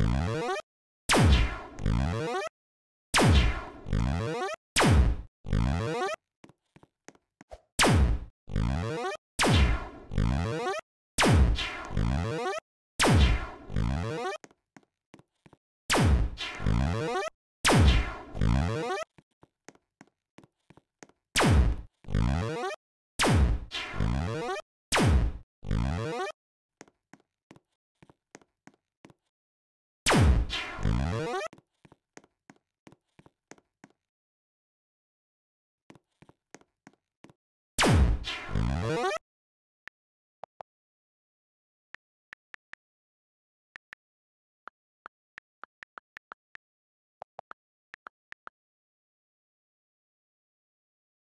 Yeah.